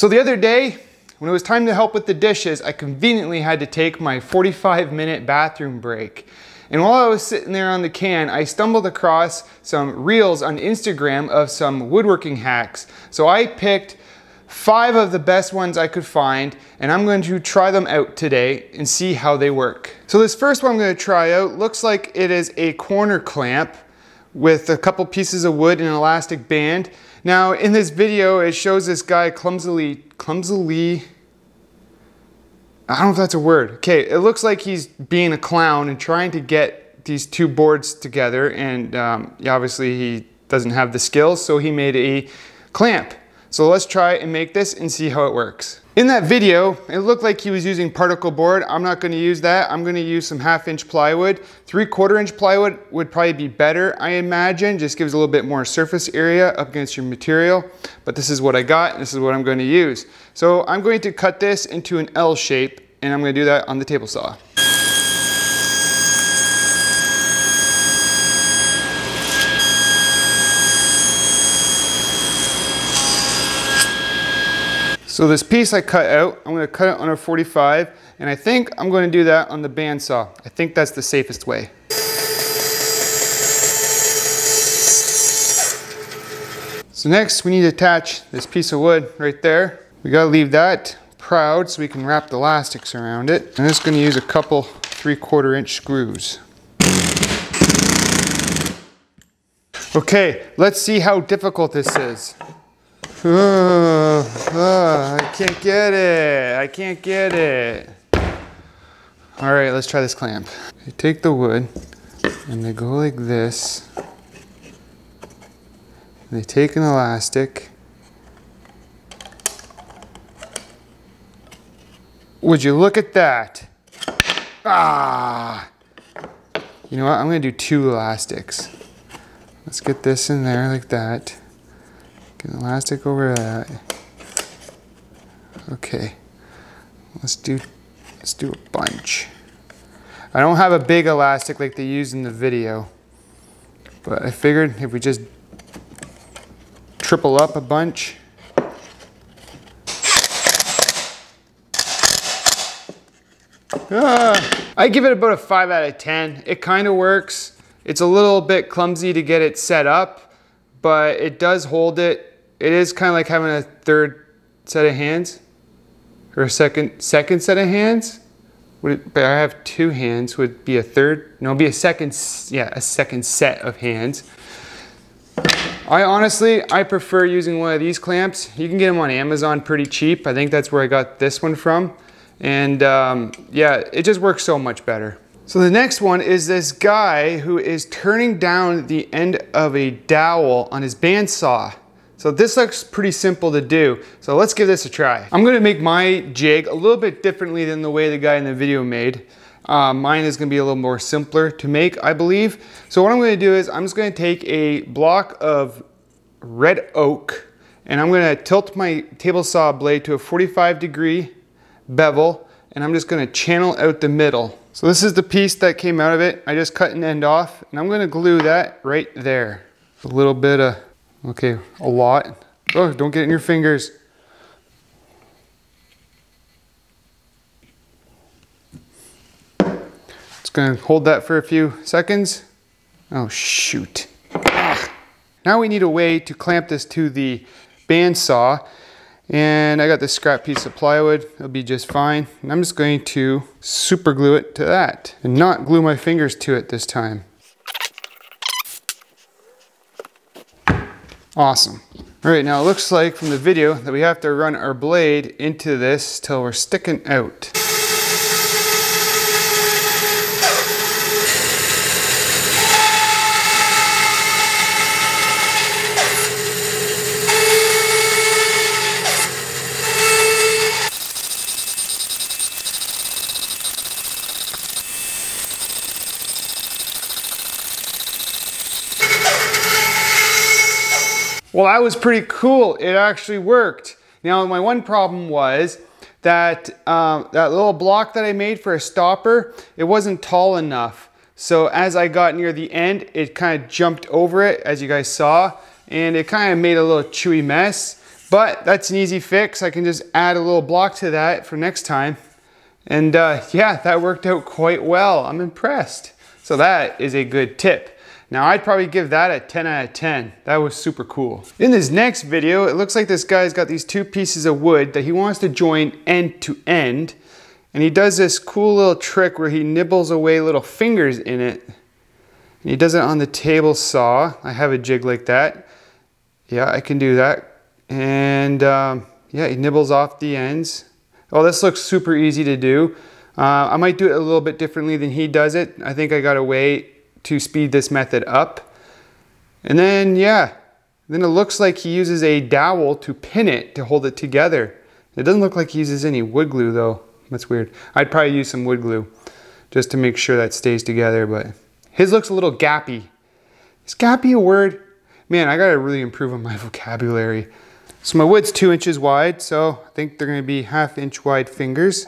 So the other day, when it was time to help with the dishes, I conveniently had to take my 45 minute bathroom break. And while I was sitting there on the can, I stumbled across some reels on Instagram of some woodworking hacks. So I picked five of the best ones I could find, and I'm going to try them out today and see how they work. So this first one I'm going to try out looks like it is a corner clamp with a couple pieces of wood and an elastic band. Now in this video, it shows this guy clumsily, clumsily, I don't know if that's a word. Okay, it looks like he's being a clown and trying to get these two boards together and um, obviously he doesn't have the skills, so he made a clamp. So let's try and make this and see how it works. In that video, it looked like he was using particle board. I'm not gonna use that. I'm gonna use some half inch plywood. Three quarter inch plywood would probably be better, I imagine. Just gives a little bit more surface area up against your material. But this is what I got, this is what I'm gonna use. So I'm going to cut this into an L shape and I'm gonna do that on the table saw. So this piece I cut out, I'm gonna cut it on a 45, and I think I'm gonna do that on the bandsaw. I think that's the safest way. So next we need to attach this piece of wood right there. We gotta leave that proud so we can wrap the elastics around it. I'm just gonna use a couple three quarter inch screws. Okay, let's see how difficult this is. Uh, I can't get it. I can't get it. All right, let's try this clamp. You take the wood and they go like this. They take an elastic. Would you look at that? Ah! You know what? I'm gonna do two elastics. Let's get this in there like that. Get an elastic over that. Okay. Let's do let's do a bunch. I don't have a big elastic like they used in the video. But I figured if we just triple up a bunch. Ah, I give it about a 5 out of 10. It kind of works. It's a little bit clumsy to get it set up, but it does hold it it is kind of like having a third set of hands or a second second set of hands. It, but I have two hands. Would be a third? No, be a second. Yeah, a second set of hands. I honestly, I prefer using one of these clamps. You can get them on Amazon pretty cheap. I think that's where I got this one from. And um, yeah, it just works so much better. So the next one is this guy who is turning down the end of a dowel on his bandsaw. So this looks pretty simple to do. So let's give this a try. I'm gonna make my jig a little bit differently than the way the guy in the video made. Uh, mine is gonna be a little more simpler to make, I believe. So what I'm gonna do is I'm just gonna take a block of red oak and I'm gonna tilt my table saw blade to a 45 degree bevel and I'm just gonna channel out the middle. So this is the piece that came out of it. I just cut an end off and I'm gonna glue that right there. A little bit of Okay, a lot. Oh, don't get in your fingers. Just gonna hold that for a few seconds. Oh, shoot. Ah. Now we need a way to clamp this to the bandsaw. And I got this scrap piece of plywood, it'll be just fine. And I'm just going to super glue it to that and not glue my fingers to it this time. Awesome. All right, now it looks like from the video that we have to run our blade into this till we're sticking out. Well, that was pretty cool. It actually worked. Now, my one problem was that um, that little block that I made for a stopper, it wasn't tall enough. So as I got near the end, it kind of jumped over it, as you guys saw, and it kind of made a little chewy mess. But that's an easy fix. I can just add a little block to that for next time. And uh, yeah, that worked out quite well. I'm impressed. So that is a good tip. Now I'd probably give that a 10 out of 10. That was super cool. In this next video, it looks like this guy's got these two pieces of wood that he wants to join end to end. And he does this cool little trick where he nibbles away little fingers in it. And he does it on the table saw. I have a jig like that. Yeah, I can do that. And um, yeah, he nibbles off the ends. Oh, this looks super easy to do. Uh, I might do it a little bit differently than he does it. I think I got a way to speed this method up. And then, yeah, then it looks like he uses a dowel to pin it to hold it together. It doesn't look like he uses any wood glue though. That's weird. I'd probably use some wood glue just to make sure that stays together, but his looks a little gappy. Is gappy a word? Man, I gotta really improve on my vocabulary. So my wood's two inches wide, so I think they're gonna be half inch wide fingers.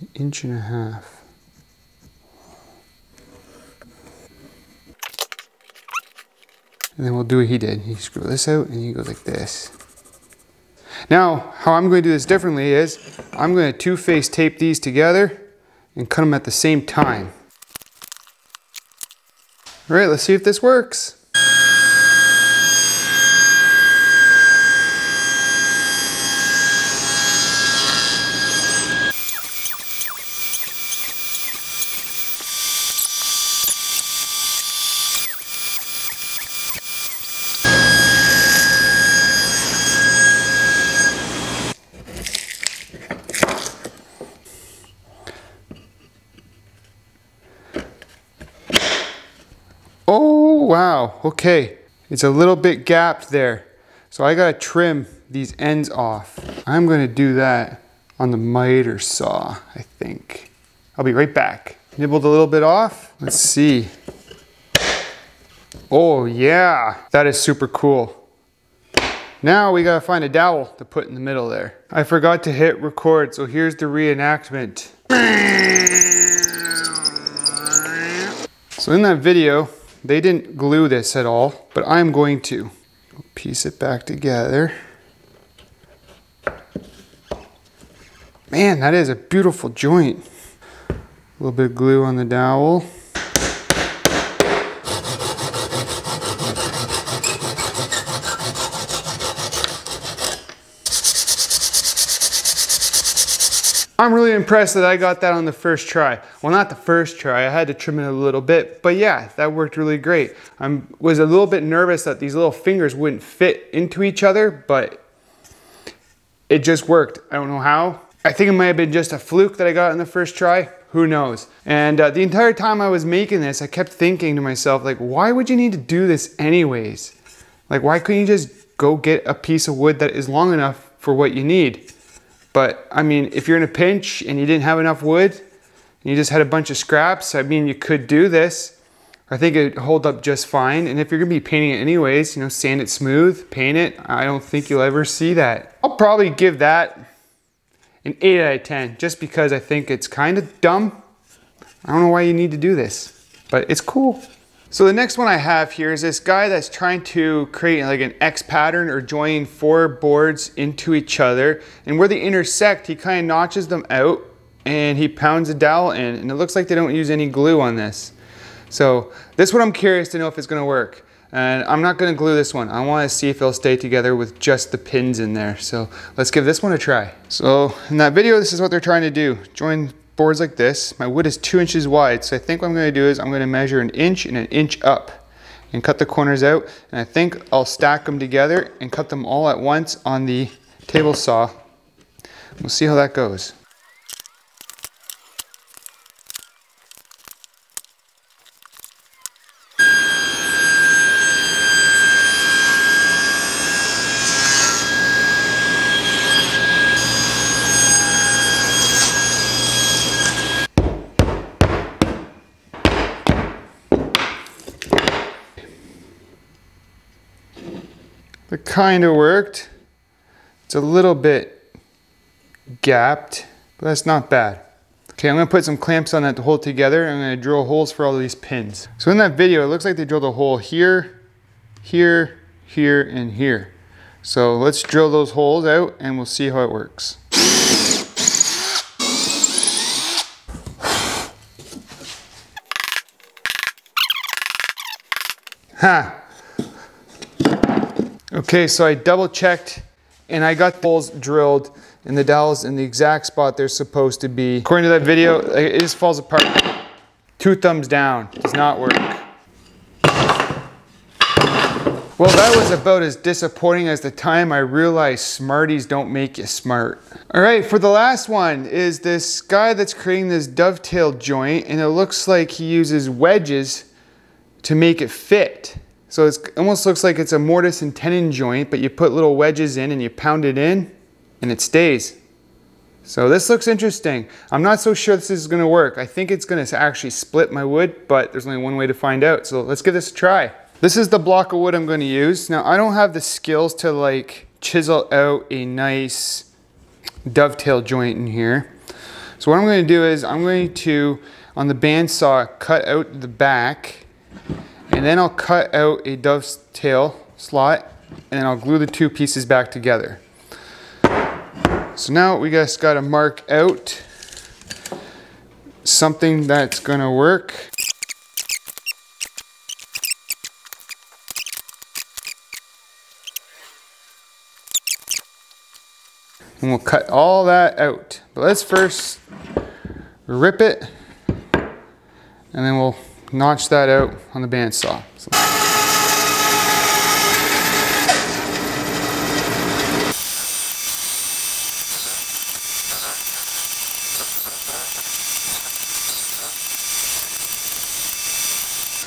An inch and a half. And then we'll do what he did. You screw this out and you go like this. Now, how I'm going to do this differently is I'm going to two-face tape these together and cut them at the same time. All right, let's see if this works. Oh, wow. Okay. It's a little bit gapped there. So I gotta trim these ends off. I'm gonna do that on the miter saw, I think. I'll be right back. Nibbled a little bit off. Let's see. Oh yeah, that is super cool. Now we gotta find a dowel to put in the middle there. I forgot to hit record, so here's the reenactment. So in that video, they didn't glue this at all, but I'm going to piece it back together. Man, that is a beautiful joint. A little bit of glue on the dowel. I'm really impressed that I got that on the first try. Well, not the first try, I had to trim it a little bit, but yeah, that worked really great. I was a little bit nervous that these little fingers wouldn't fit into each other, but it just worked. I don't know how. I think it might have been just a fluke that I got on the first try. Who knows? And uh, the entire time I was making this, I kept thinking to myself, like, why would you need to do this anyways? Like, why couldn't you just go get a piece of wood that is long enough for what you need? But I mean, if you're in a pinch and you didn't have enough wood, and you just had a bunch of scraps, I mean, you could do this. I think it'd hold up just fine. And if you're gonna be painting it anyways, you know, sand it smooth, paint it, I don't think you'll ever see that. I'll probably give that an 8 out of 10, just because I think it's kind of dumb. I don't know why you need to do this, but it's cool. So the next one I have here is this guy that's trying to create like an X pattern or join four boards into each other. And where they intersect, he kind of notches them out and he pounds a dowel in. And it looks like they don't use any glue on this. So this one I'm curious to know if it's gonna work. And I'm not gonna glue this one. I wanna see if it'll stay together with just the pins in there. So let's give this one a try. So in that video, this is what they're trying to do. Join boards like this. My wood is two inches wide, so I think what I'm gonna do is I'm gonna measure an inch and an inch up and cut the corners out. And I think I'll stack them together and cut them all at once on the table saw. We'll see how that goes. It kind of worked. It's a little bit gapped, but that's not bad. Okay, I'm gonna put some clamps on that to hold together. And I'm gonna drill holes for all these pins. So in that video, it looks like they drilled a hole here, here, here, and here. So let's drill those holes out and we'll see how it works. Ha! Okay, so I double checked and I got the holes drilled and the dowels in the exact spot they're supposed to be. According to that video, it just falls apart. Two thumbs down, does not work. Well, that was about as disappointing as the time I realized Smarties don't make you smart. All right, for the last one is this guy that's creating this dovetail joint and it looks like he uses wedges to make it fit. So it almost looks like it's a mortise and tenon joint, but you put little wedges in and you pound it in and it stays. So this looks interesting. I'm not so sure this is gonna work. I think it's gonna actually split my wood, but there's only one way to find out. So let's give this a try. This is the block of wood I'm gonna use. Now I don't have the skills to like chisel out a nice dovetail joint in here. So what I'm gonna do is I'm going to, on the bandsaw, cut out the back and then I'll cut out a dovetail slot and then I'll glue the two pieces back together. So now we just got to mark out something that's to work. And we'll cut all that out. But let's first rip it and then we'll notch that out on the bandsaw. So.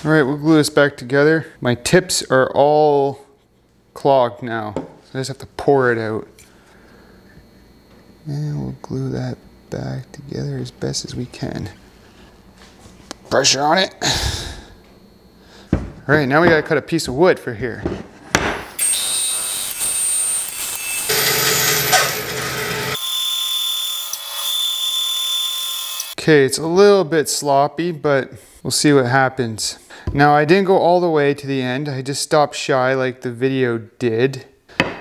All right, we'll glue this back together. My tips are all clogged now. So I just have to pour it out. And we'll glue that back together as best as we can. Pressure on it. All right, now we gotta cut a piece of wood for here. Okay, it's a little bit sloppy, but we'll see what happens. Now I didn't go all the way to the end. I just stopped shy like the video did.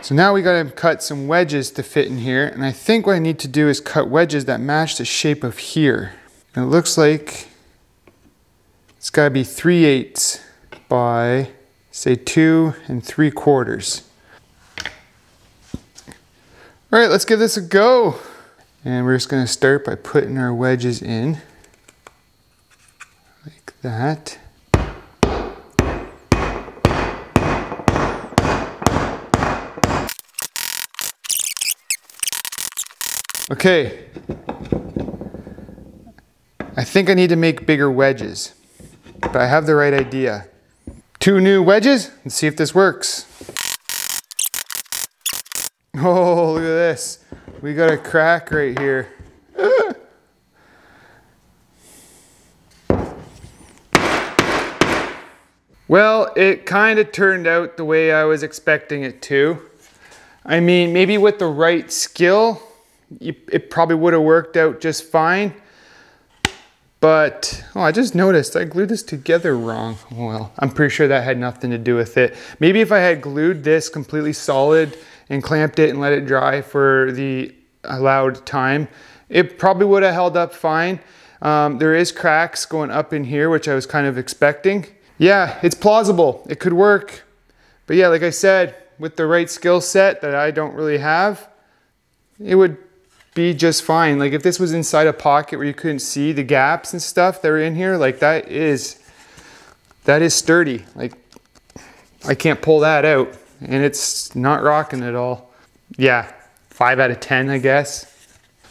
So now we gotta cut some wedges to fit in here. And I think what I need to do is cut wedges that match the shape of here. And it looks like it's gotta be 3 eighths by say two and three quarters. All right, let's give this a go. And we're just gonna start by putting our wedges in like that. Okay. I think I need to make bigger wedges, but I have the right idea. Two new wedges, and see if this works. Oh, look at this. We got a crack right here. Well, it kind of turned out the way I was expecting it to. I mean, maybe with the right skill, it probably would have worked out just fine. But, oh, I just noticed I glued this together wrong. Well, I'm pretty sure that had nothing to do with it. Maybe if I had glued this completely solid and clamped it and let it dry for the allowed time, it probably would have held up fine. Um, there is cracks going up in here, which I was kind of expecting. Yeah, it's plausible. It could work. But yeah, like I said, with the right skill set that I don't really have, it would be just fine. Like if this was inside a pocket where you couldn't see the gaps and stuff that are in here, like that is, that is sturdy. Like I can't pull that out and it's not rocking at all. Yeah, five out of 10, I guess.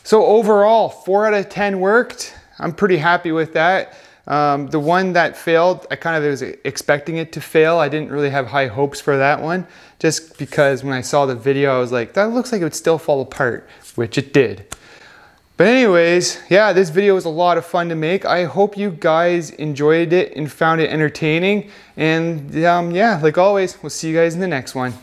So overall, four out of 10 worked. I'm pretty happy with that. Um, the one that failed, I kind of was expecting it to fail. I didn't really have high hopes for that one, just because when I saw the video, I was like, that looks like it would still fall apart, which it did. But anyways, yeah, this video was a lot of fun to make. I hope you guys enjoyed it and found it entertaining. And um, yeah, like always, we'll see you guys in the next one.